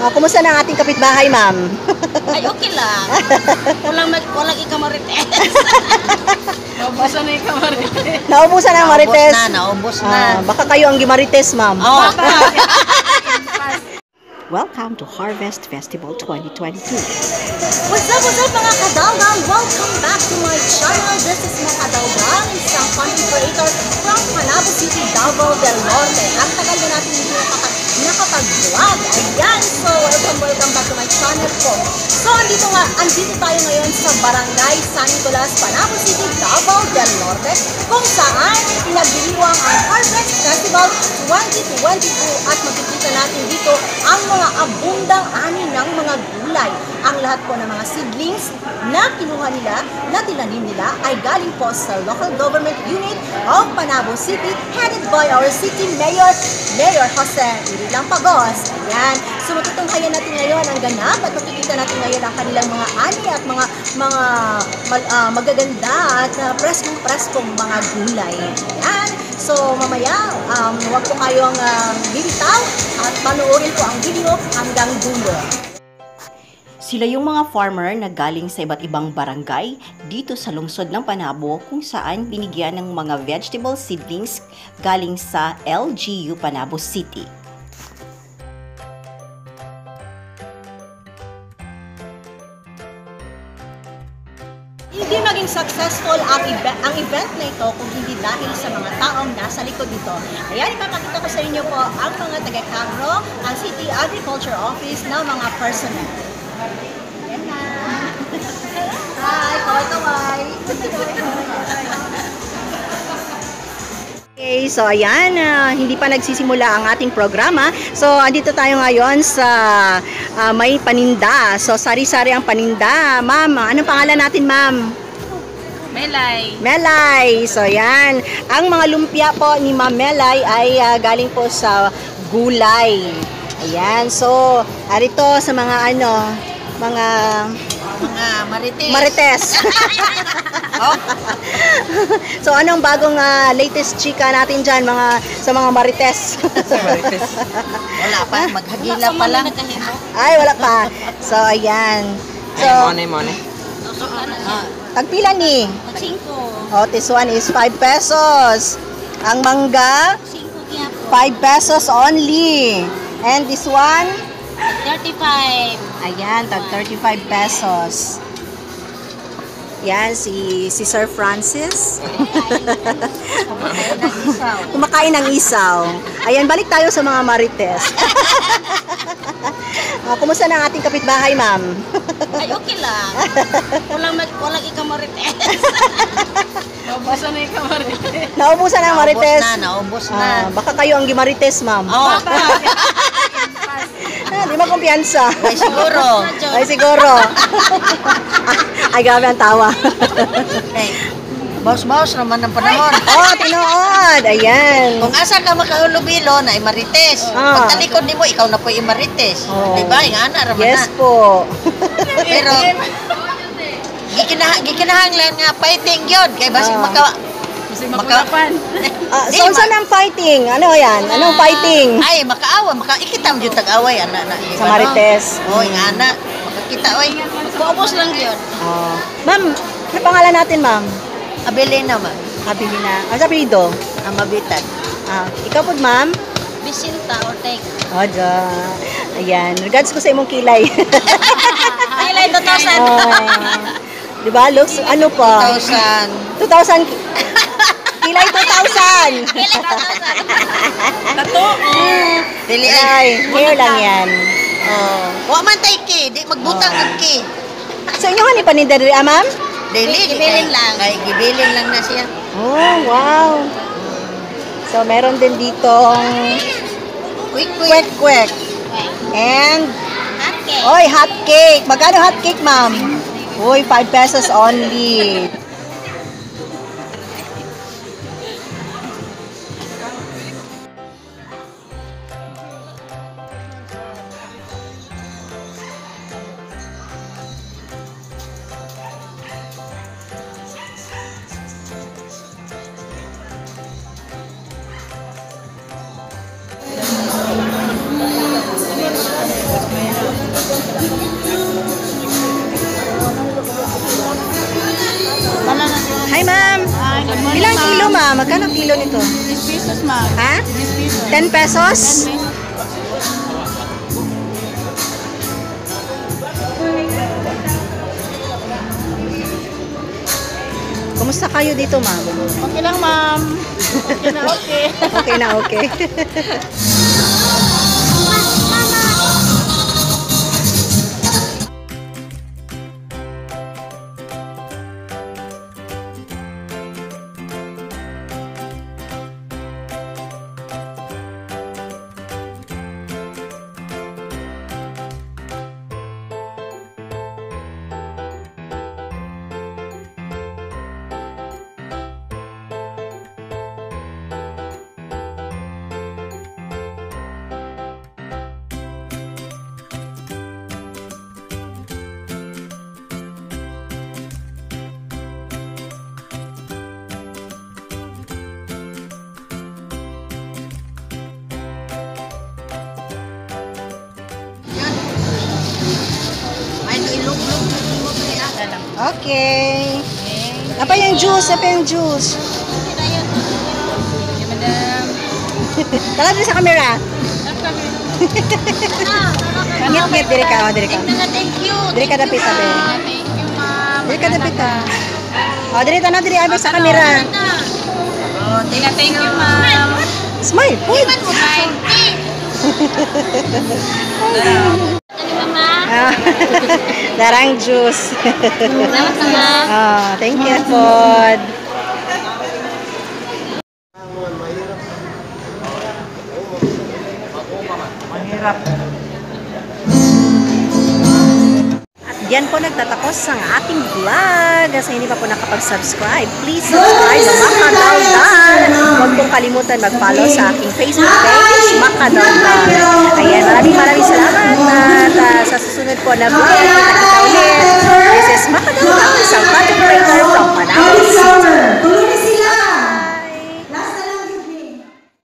Ah, kumusta na ang ating kapitbahay, ma'am? Ay, okay lang. Walang, mag, walang ikamarites. Naubusan na yung kamarites. Naubusan ang marites. na, naubos Ah, baka kayo ang gimarites, ma'am. Oh. Welcome to Harvest Festival 2022. What's up, what's up mga kadawgang? Welcome back to my channel. This is mga kadawgang, isang content creator from Panabo City, Davao del Norte. Ang tagal na natin hindi nakapag- nakapag-vlog. Ayan, so welcome, back to my channel po. So, andito nga, andito tayo ngayon sa Barangay San Nicolas, Panabo City, Davao del Norte, kung saan pinagdiriwang ang Harvest Festival 2022 at makikita natin dito ang mga abundang ani ng mga gulay. Ang lahat po ng mga seedlings na kinuha nila, na tinanim nila, ay galing po sa local government unit of Panabo City headed by our city mayor, Mayor Jose Irilang Pagos. Ayan. So matutunghayan natin ngayon ang ganap at makikita natin ngayon ang kanilang mga ani at mga mga mag, ah, magaganda at uh, preskong-preskong mga gulay. Ayan. So mamaya, um, huwag po kayong um, bibitaw at panoorin po ang video hanggang dulo. Sila yung mga farmer na galing sa iba't ibang barangay dito sa lungsod ng Panabo kung saan binigyan ng mga vegetable seedlings galing sa LGU Panabo City. Successful ang, event, ang event na ito kung hindi dahil sa mga taong nasa likod dito. Ayan, ipapakita ko sa inyo po ang mga taga-Cagro, ang City Agriculture Office ng mga personnel. Ayan na. Hi, kaway-kaway. Okay, so ayan, ah, hindi pa nagsisimula ang ating programa. So, andito tayo ngayon sa ah, may paninda. So, sari-sari ang paninda. Ma'am, anong pangalan natin, ma'am? Melay. Melay. So, yan. Ang mga lumpia po ni Ma'am Melay ay ah, galing po sa gulay. Ayan. So, arito sa mga ano, mga Mga marites. marites. Oh, so, anong bagong ah, latest chika natin dyan, mga, sa mga marites? wala pa, maghagila pa lang. ay, wala pa. So, ayan. So, money, money. Ah, tagpila ni? Cinco. Oh, this one is 5 pesos. Ang mangga, Cinco kaya po. 5 pesos only. And this one, 35. ayan, tag 35 pesos. Yan, si, si Sir Francis. Kumakain ng isaw. Ayan, balik tayo sa mga marites. Ah, kumusta na ang ating kapitbahay, ma'am? Ay, okay lang. Walang, mag, walang ikamarites. Naubusan na yung kamarites. Naubusan ang marites. naubos Ah, baka kayo ang gimarites, ma'am. Oh, Ah, di makumpiyansa. ay siguro. Ay, siguro. Ay, grabe ang tawa. Hey, Bawas-bawas naman ang panahon. oh, tinood. Ayan. Kung asa ka makaulubilo na imarites. Ah. Pag talikod nimo ikaw na po imarites. Oh. Di ba? Nga na raman Yes na. po. Pero gikinah gikinahanglan nga fighting gyud kay basig Ah. maka Kasi makulapan. Ah, Di, so, ma- saan ang fighting? Ano yan? Anong fighting? Ay, makaawa, maka ikitam jud tag-away ana na. di Sa ba, no? Marites. Oh, nga na. Makakita oy. Magpaubos lang gyud. Oh. Ma'am, ano pangalan natin, ma'am? Abili naman. Kabili na. Ano sa apelido? Ang mabitan. Ah, ikaw po, ma'am? Bisinta or take. Oh, da. Ayan. Regards ko sa imong kilay. Kilay 2,000. oh. Di ba? Looks, ano pa? 2,000. 2,000. ki- Kilay 2,000. Tato. Dili Ay, hair lang yan. Oh. Wa man tay ki, di magbutang oh. ki. So, inyo ni paninda diri, ah, ma'am? Dili, gibilin lang. Kay gibilin lang na siya. Oh, wow. So, meron din ditong Quick, kwek kwek. And, Okay. oy, hot cake. Magkano hot cake, ma'am? Uy, 5 pesos only. Ma, magkano kilo nito? 10 pesos, ma'am. Ha? 10 pesos. 10 pesos? 10 pesos. Kumusta kayo dito, ma'am? Okay lang, ma'am. Okay na, okay. Okay na, okay. Okay. Apa yung juice? Apa yung juice? Okay, madam. Tala din sa camera. Ngit, ngit, diri ka, oh, diri ka. Thank you. Diri ka dapit, sabi. Thank you, ma'am. Diri ka dapit, ah. Oh, diri ta na, diri abi sa camera. Oh, thank you, thank you, ma'am. Smile, point. Bye. Ah, darang juice. Salamat, ma'am. Ah, thank you, Pod. At diyan po nagtatapos ang ating vlog. Sa hindi pa po nakapag-subscribe, please subscribe sa Makadaldan. Huwag pong kalimutan mag-follow sa aking Facebook page, Makadaldan. Ayan, maraming